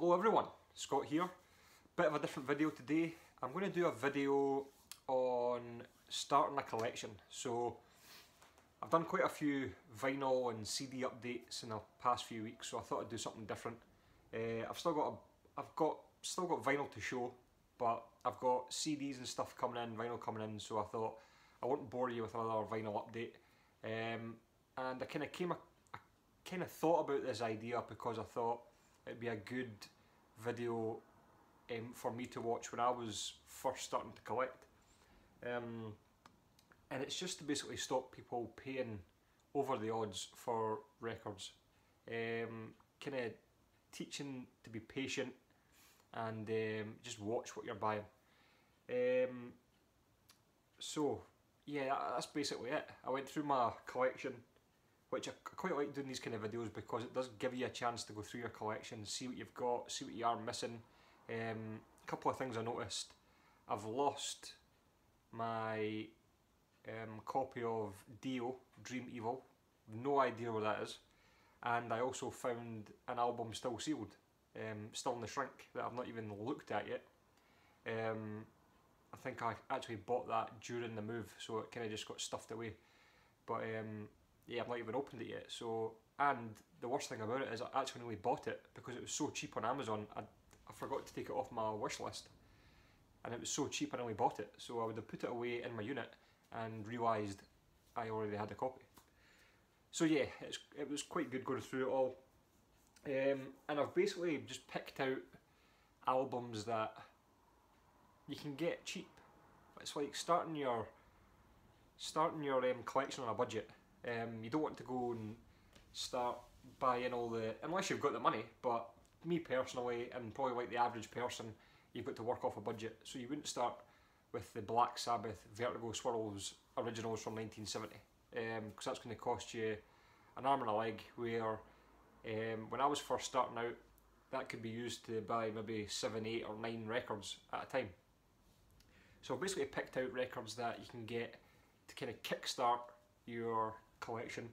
Hello everyone, Scott here. Bit of a different video today. I'm going to do a video on starting a collection. So I've done quite a few vinyl and CD updates in the past few weeks, so I thought I'd do something different. Uh, I've still got a, I've got still got vinyl to show, but I've got CDs and stuff coming in, vinyl coming in, so I thought I wouldn't bore you with another vinyl update. Um, and I kind of came, I kind of thought about this idea because I thought it'd be a good video um, for me to watch when I was first starting to collect. Um, and it's just to basically stop people paying over the odds for records. Um, kind of teaching to be patient and um, just watch what you're buying. Um, so yeah, that's basically it. I went through my collection, which I quite like doing these kind of videos because it does give you a chance to go through your collection, see what you've got, see what you are missing. Um, a couple of things I noticed. I've lost my um, copy of Dio, Dream Evil. No idea where that is. And I also found an album still sealed, um, still in the shrink that I've not even looked at yet. Um, I think I actually bought that during the move, so it kind of just got stuffed away. But um, yeah, I've not even opened it yet. So, and the worst thing about it is I actually only bought it because it was so cheap on Amazon. I, I forgot to take it off my wish list, and it was so cheap I only bought it. So I would have put it away in my unit and realised I already had a copy. So yeah, it was quite good going through it all. Um, and I've basically just picked out albums that you can get cheap. It's like starting your starting your um, collection on a budget. Um, you don't want to go and start buying all the unless you've got the money. But me personally, and probably like the average person, you've got to work off a budget. So you wouldn't start with the Black Sabbath Vertigo Swirls originals from 1970 because um, that's going to cost you an arm and a leg. Where um, when I was first starting out, that could be used to buy maybe seven, eight, or nine records at a time. So I've basically picked out records that you can get to kind of kickstart your collection.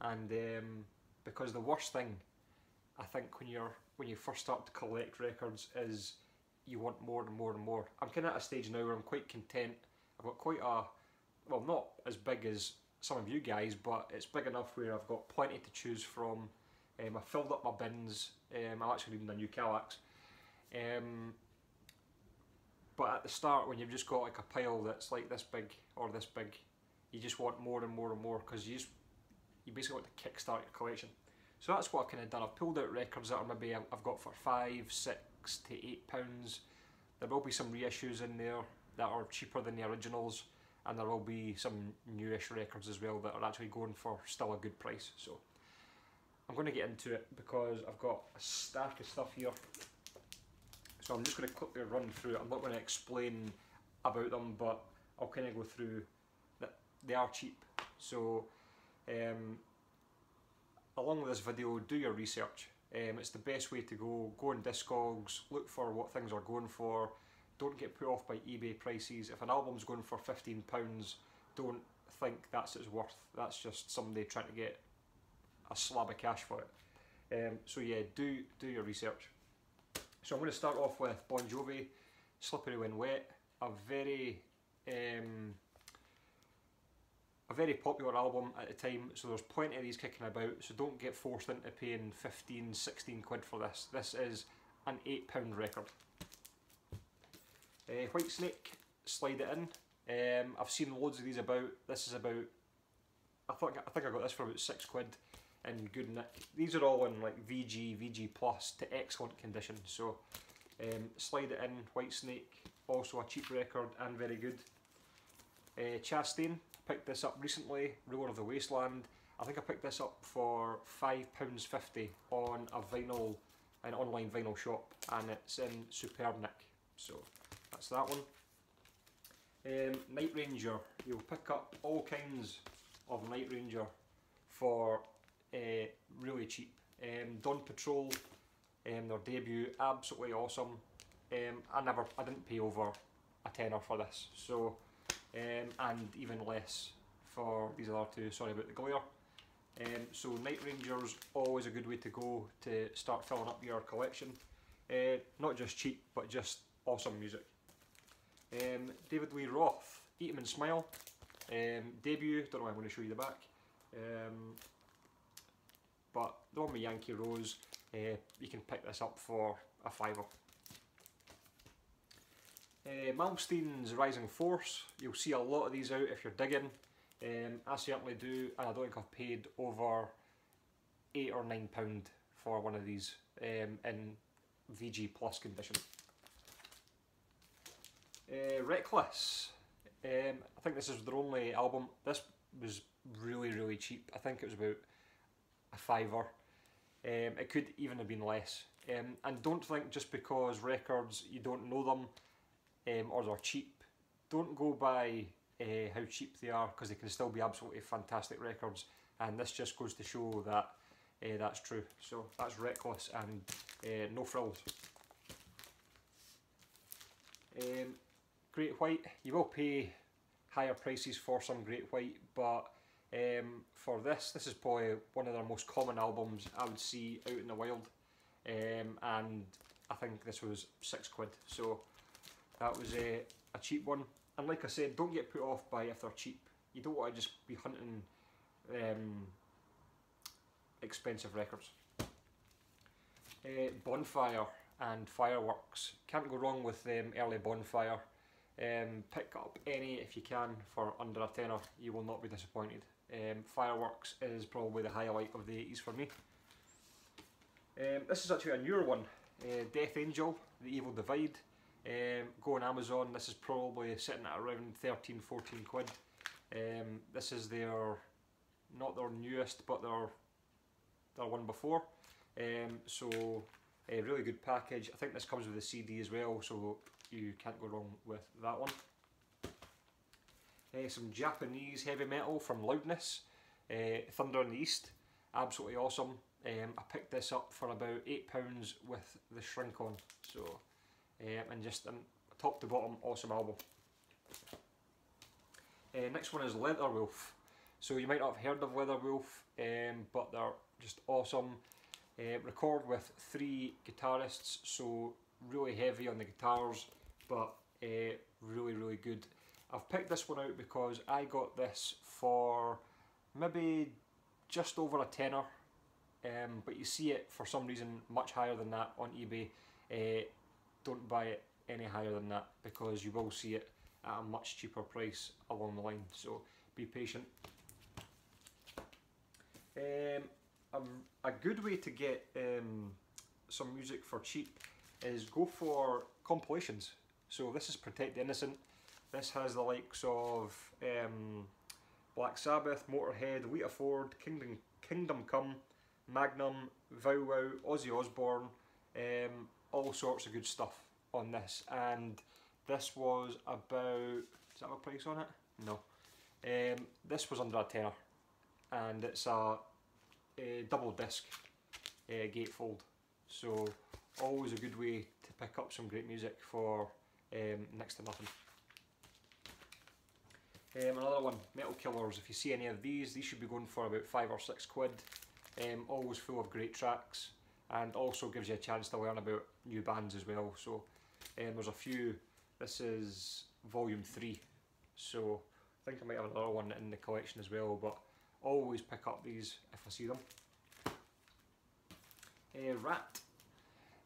And um, because the worst thing, I think, when you're when you first start to collect records is you want more and more and more. I'm kind of at a stage now where I'm quite content. I've got quite a, well, not as big as some of you guys, but it's big enough where I've got plenty to choose from. Um, I filled up my bins. Um, I'm actually reading a new Kallax. Um, but at the start, when you've just got like a pile that's like this big or this big, you just want more and more and more because you just you basically want to kickstart your collection. So that's what I've kind of done. I've pulled out records that are maybe I've got for five, six to eight pounds. There will be some reissues in there that are cheaper than the originals, and there will be some newish records as well that are actually going for still a good price. So I'm going to get into it because I've got a stack of stuff here so I'm just going to quickly run through it. I'm not going to explain about them, but I'll kind of go through they are cheap. So um, along with this video, do your research. Um, it's the best way to go. Go on Discogs, look for what things are going for. Don't get put off by eBay prices. If an album's going for £15, don't think that's its worth. That's just somebody trying to get a slab of cash for it. Um, so yeah, do do your research. So I'm going to start off with Bon Jovi, Slippery When Wet, a very um, a very popular album at the time, so there's plenty of these kicking about, so don't get forced into paying 15, 16 quid for this. This is an £8 record. Uh, Whitesnake, Slide It In. Um, I've seen loads of these about. This is about, I think, I think I got this for about 6 quid in good nick. These are all in like VG, VG Plus to excellent condition. So um, slide it in, Whitesnake, also a cheap record and very good. Uh, Chastain, picked this up recently, Ruler of the Wasteland. I think I picked this up for £5.50 on a vinyl, an online vinyl shop, and it's in superb nick. So that's that one. Um, Night Ranger, you'll pick up all kinds of Night Ranger for uh, really cheap. Um, Dawn Patrol, um, their debut, absolutely awesome. Um, I never, I didn't pay over a tenner for this, so um, and even less for these other two. Sorry about the glare. Um, so Night Rangers always a good way to go to start filling up your collection. Uh, not just cheap, but just awesome music. Um, David Lee Roth, Eat 'em and Smile, um, debut, don't know why I'm going to show you the back. Um, but the one with Yankee Rose, uh, you can pick this up for a fiver. Uh, Malmsteen's Rising Force, you'll see a lot of these out if you're digging. Um, I certainly do, and I don't think I've paid over eight or nine pound for one of these um, in VG Plus condition. Uh, Reckless, um, I think this is their only album. This was really really cheap. I think it was about a fiver. Um, it could even have been less. Um, and don't think just because records you don't know them um, or they're cheap, don't go by uh, how cheap they are because they can still be absolutely fantastic records. And this just goes to show that uh, that's true. So that's reckless and uh, no frills. Um, Great White, you will pay higher prices for some Great White, but um, for this, this is probably one of their most common albums I would see out in the wild, um, and I think this was six quid. So that was a, a cheap one. And like I said, don't get put off by if they're cheap. You don't want to just be hunting um, expensive records. Uh, bonfire and fireworks. Can't go wrong with um, early bonfire. Um, pick up any if you can for under a tenner. You will not be disappointed. Um, fireworks is probably the highlight of the 80s for me. Um, this is actually a newer one. Uh, Death Angel, The Evil Divide. Um, go on Amazon. This is probably sitting at around 13, 14 quid. Um, this is their, not their newest, but their, their one before. Um, so a really good package. I think this comes with a CD as well, so you can't go wrong with that one. Uh, some Japanese heavy metal from Loudness, uh, Thunder in the East, absolutely awesome. Um, I picked this up for about £8 with the shrink on, so um, and just um, top to bottom awesome album. Uh, next one is Leatherwolf. So you might not have heard of Leatherwolf, um, but they're just awesome. Uh, record with three guitarists, so really heavy on the guitars, but uh, really really good. I've picked this one out because I got this for maybe just over a tenner, um, but you see it for some reason much higher than that on eBay. Uh, don't buy it any higher than that because you will see it at a much cheaper price along the line. So be patient. Um, a, a, good way to get um, some music for cheap is go for compilations. So this is Protect the Innocent. This has the likes of um, Black Sabbath, Motorhead, Lita Ford, Kingdom, Kingdom Come, Magnum, Vow Wow, Ozzy Osbourne, um, all sorts of good stuff on this. And this was about, does that have a price on it? No. Um, this was under a tenner and it's a, a double disc uh, gatefold. So always a good way to pick up some great music for um, next to nothing. Um, another one, Metal Killers. If you see any of these, these should be going for about five or six quid. Um, always full of great tracks and also gives you a chance to learn about new bands as well. So um, there's a few. This is volume three, so I think I might have another one in the collection as well. But always pick up these if I see them. Uh, Ratt.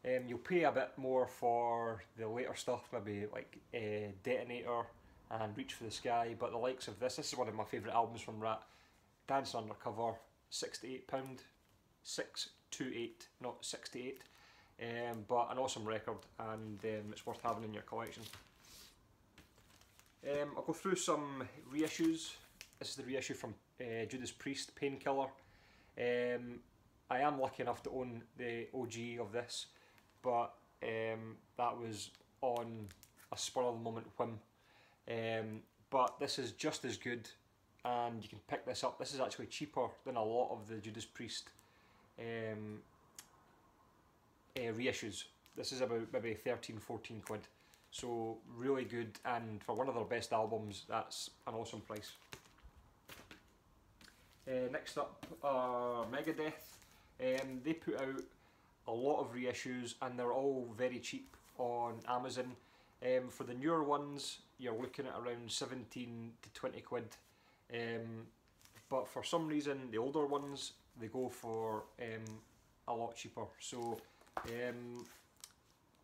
Um, you'll pay a bit more for the later stuff, maybe like uh, Detonator and Reach for the Sky, but the likes of this, this is one of my favourite albums from Ratt, Dancing Undercover, £68, 628, not 68, um, but an awesome record and um, it's worth having in your collection. Um, I'll go through some reissues. This is the reissue from uh, Judas Priest, Painkiller. Um, I am lucky enough to own the OG of this, but um, that was on a spur of the moment whim. Um, but this is just as good, and you can pick this up. This is actually cheaper than a lot of the Judas Priest um, uh, reissues. This is about maybe 13, 14 quid. So really good, and for one of their best albums, that's an awesome price. Uh, next up, are Megadeth. Um, they put out a lot of reissues and they're all very cheap on Amazon. Um, for the newer ones, you're looking at around 17 to 20 quid. Um, but for some reason, the older ones, they go for um, a lot cheaper. So um,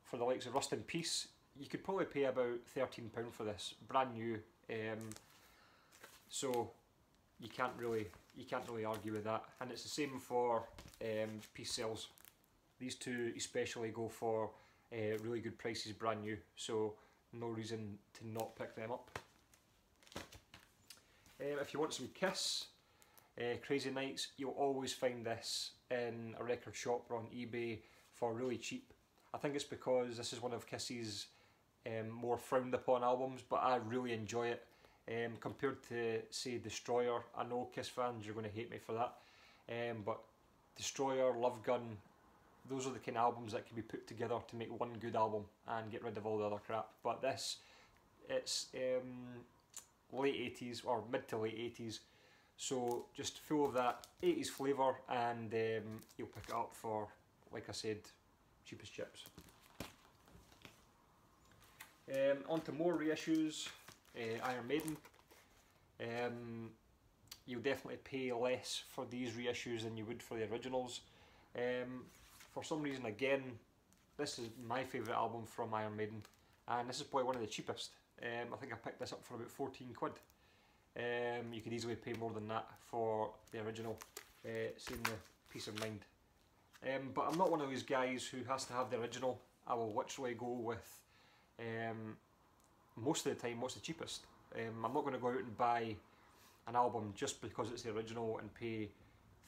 for the likes of Rust in Peace, you could probably pay about £13 for this, brand new. Um, so you can't really you can't really argue with that. And it's the same for um, Peace Sells. These two especially go for uh, really good prices, brand new. So no reason to not pick them up. Um, if you want some Kiss, uh, Crazy Nights, you'll always find this in a record shop or on eBay for really cheap. I think it's because this is one of Kiss's um, more frowned upon albums, but I really enjoy it. Um, compared to say Destroyer, I know Kiss fans you're going to hate me for that, um, but Destroyer, Love Gun, those are the kind of albums that can be put together to make one good album and get rid of all the other crap. But this, it's um, late 80s or mid to late 80s, so just full of that 80s flavour, and um, you'll pick it up for, like I said, cheapest chips. Um, on to more reissues. Uh, Iron Maiden. Um, you'll definitely pay less for these reissues than you would for the originals. Um, for some reason, again, this is my favourite album from Iron Maiden, and this is probably one of the cheapest. Um, I think I picked this up for about 14 quid. Um, you could easily pay more than that for the original, uh, seeing the Piece of Mind. Um, but I'm not one of those guys who has to have the original. I will literally go with um, most of the time what's the cheapest. Um, I'm not going to go out and buy an album just because it's the original and pay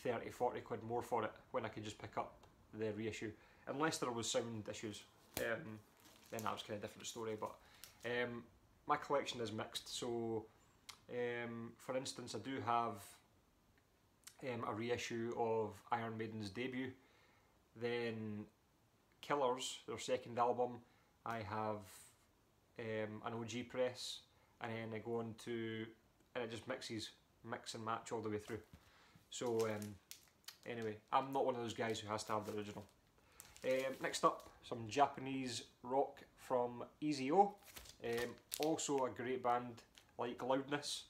30, 40 quid more for it when I could just pick up the reissue. Unless there was sound issues, um, then that was kind of a different story. But um, my collection is mixed. So, um, for instance, I do have um, a reissue of Iron Maiden's debut. Then Killers, their second album, I have um, an OG press, and then I go on to, and it just mixes, mix and match all the way through. So um, anyway, I'm not one of those guys who has to have the original. Um, next up, some Japanese rock from EZO. Um, also a great band like Loudness.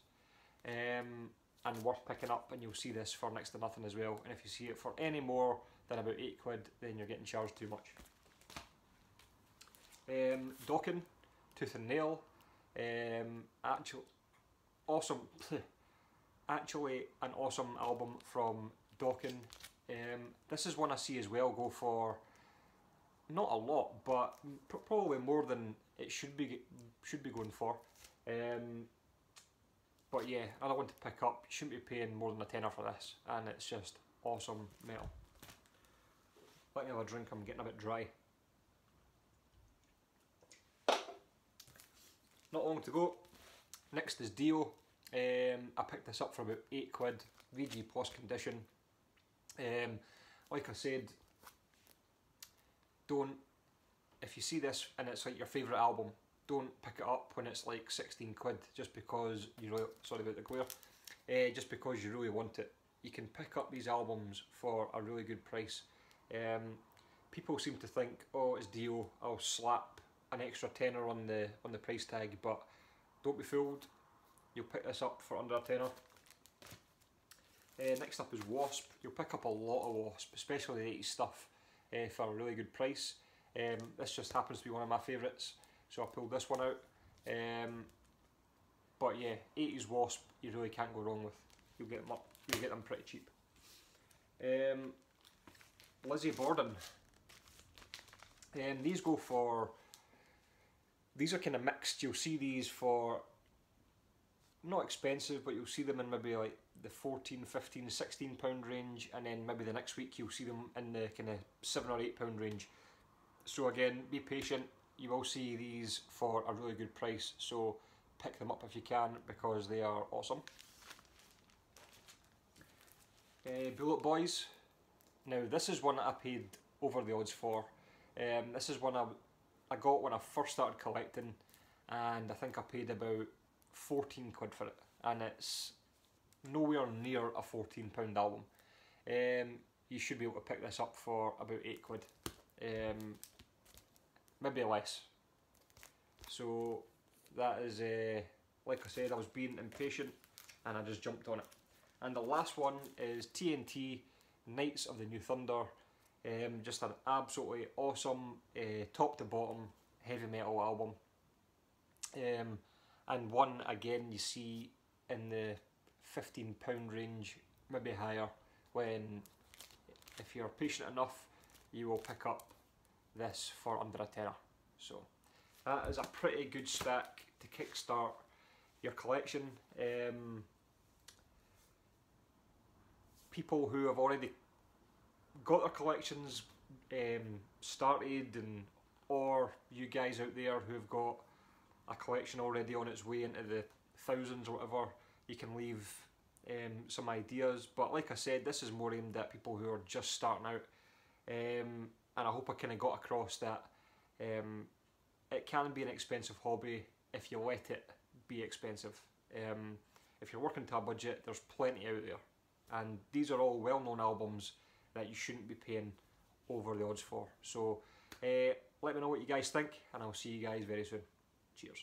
Um, and worth picking up and you'll see this for next to nothing as well. And if you see it for any more than about 8 quid, then you're getting charged too much. Um, Tooth and Nail. Um, actual, awesome, actually an awesome album from Dokken. Um, this is one I see as well go for not a lot, but probably more than it should be should be going for. Um, but yeah, another one to pick up. You shouldn't be paying more than a tenner for this, and it's just awesome metal. Let me have a drink. I'm getting a bit dry. Not long to go. Next is Dio. Um, I picked this up for about 8 quid, VG Plus condition. Um, like I said, don't, if you see this and it's like your favourite album, don't pick it up when it's like 16 quid just because you really, sorry about the glare, uh, just because you really want it. You can pick up these albums for a really good price. Um, people seem to think, oh, it's Dio, I'll slap an extra tenner on the on the price tag, but don't be fooled. You'll pick this up for under a tenner. Uh, next up is Wasp. You'll pick up a lot of Wasp, especially the 80s stuff, uh, for a really good price. Um, this just happens to be one of my favourites, so I pulled this one out. Um, but yeah, 80s Wasp, you really can't go wrong with. You'll get them up, you'll get them pretty cheap. Um, Lizzie Borden. Um, these go for these are kind of mixed. You'll see these for not expensive, but you'll see them in maybe like the 14, 15, 16 pound range, and then maybe the next week you'll see them in the kind of seven or eight pound range. So again, be patient. You will see these for a really good price. So pick them up if you can because they are awesome. Uh, Bullet Boys. Now this is one that I paid over the odds for. Um, this is one I I got when I first started collecting and I think I paid about 14 quid for it and it's nowhere near a 14 pound album. Um, you should be able to pick this up for about 8 quid. Um, maybe less. So that is, uh, like I said, I was being impatient and I just jumped on it. And the last one is TNT Knights of the New Thunder. Um, just an absolutely awesome, uh, top to bottom heavy metal album. Um, and one again you see in the £15 range, maybe higher, when if you're patient enough you will pick up this for under a tenner. So that is a pretty good stack to kickstart your collection. Um, people who have already got their collections um, started and or you guys out there who've got a collection already on its way into the thousands or whatever, you can leave um, some ideas. But like I said, this is more aimed at people who are just starting out. Um, and I hope I kind of got across that um, it can be an expensive hobby if you let it be expensive. Um, if you're working to a budget, there's plenty out there. And these are all well-known albums that you shouldn't be paying over the odds for. So uh, let me know what you guys think and I'll see you guys very soon. Cheers.